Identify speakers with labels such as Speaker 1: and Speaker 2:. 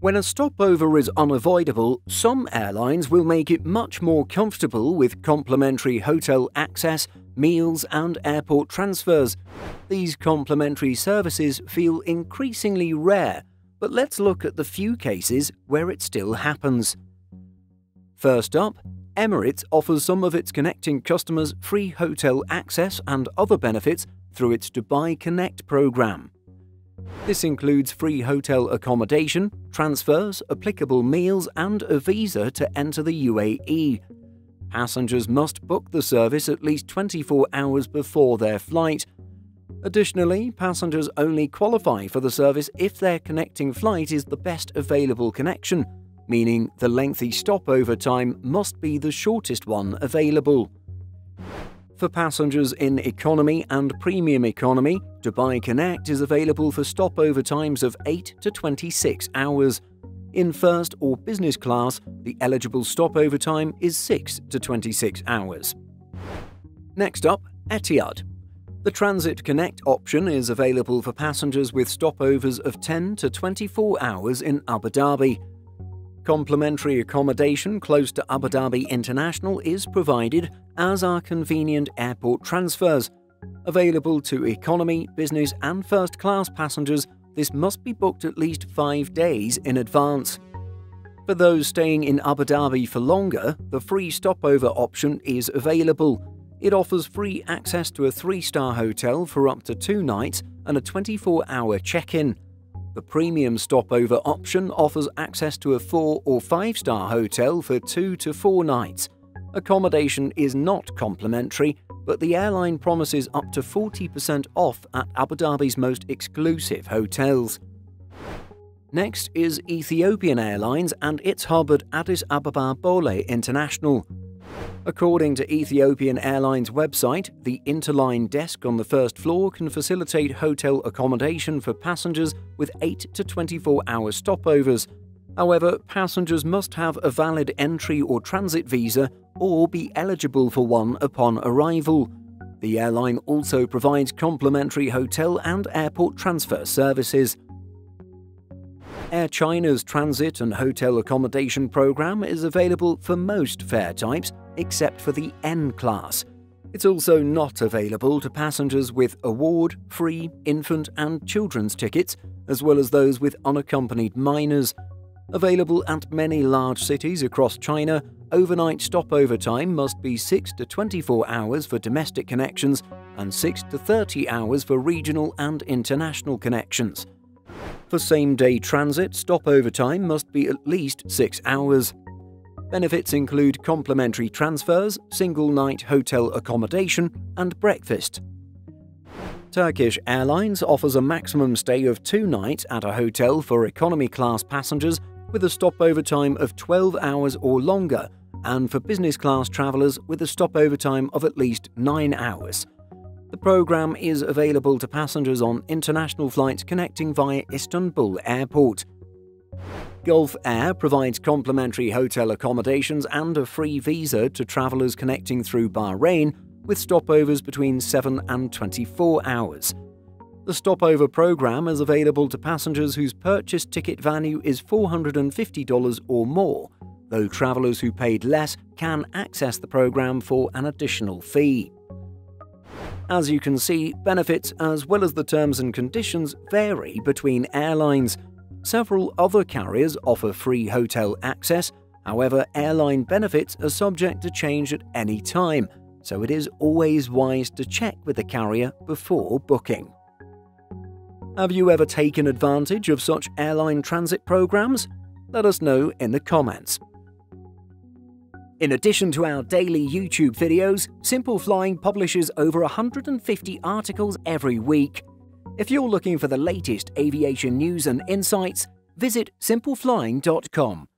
Speaker 1: When a stopover is unavoidable, some airlines will make it much more comfortable with complimentary hotel access, meals, and airport transfers. These complimentary services feel increasingly rare, but let's look at the few cases where it still happens. First up, Emirates offers some of its connecting customers free hotel access and other benefits through its Dubai Connect program. This includes free hotel accommodation, transfers, applicable meals, and a visa to enter the UAE. Passengers must book the service at least 24 hours before their flight. Additionally, passengers only qualify for the service if their connecting flight is the best available connection, meaning the lengthy stopover time must be the shortest one available. For passengers in economy and premium economy, Dubai Connect is available for stopover times of 8 to 26 hours. In first or business class, the eligible stopover time is 6 to 26 hours. Next up, Etihad. The Transit Connect option is available for passengers with stopovers of 10 to 24 hours in Abu Dhabi. Complimentary accommodation close to Abu Dhabi International is provided, as are convenient airport transfers. Available to economy, business, and first class passengers, this must be booked at least five days in advance. For those staying in Abu Dhabi for longer, the free stopover option is available. It offers free access to a three star hotel for up to two nights and a 24 hour check in. The premium stopover option offers access to a 4 or 5 star hotel for 2 to 4 nights. Accommodation is not complimentary, but the airline promises up to 40% off at Abu Dhabi's most exclusive hotels. Next is Ethiopian Airlines and its hub at Addis Ababa Bole International. According to Ethiopian Airlines website, the interline desk on the first floor can facilitate hotel accommodation for passengers with 8 to 24 hour stopovers. However, passengers must have a valid entry or transit visa or be eligible for one upon arrival. The airline also provides complimentary hotel and airport transfer services. Air China's transit and hotel accommodation program is available for most fare types except for the N class. It's also not available to passengers with award, free, infant, and children's tickets, as well as those with unaccompanied minors. Available at many large cities across China, overnight stopover time must be 6 to 24 hours for domestic connections and 6 to 30 hours for regional and international connections. For same day transit, stopover time must be at least 6 hours. Benefits include complimentary transfers, single night hotel accommodation, and breakfast. Turkish Airlines offers a maximum stay of two nights at a hotel for economy class passengers with a stopover time of 12 hours or longer, and for business class travellers with a stopover time of at least 9 hours. The program is available to passengers on international flights connecting via Istanbul Airport. Gulf Air provides complimentary hotel accommodations and a free visa to travellers connecting through Bahrain with stopovers between 7 and 24 hours. The stopover program is available to passengers whose purchase ticket value is $450 or more, though travellers who paid less can access the program for an additional fee. As you can see, benefits as well as the terms and conditions vary between airlines. Several other carriers offer free hotel access, however, airline benefits are subject to change at any time, so it is always wise to check with the carrier before booking. Have you ever taken advantage of such airline transit programs? Let us know in the comments. In addition to our daily YouTube videos, Simple Flying publishes over 150 articles every week. If you're looking for the latest aviation news and insights, visit simpleflying.com.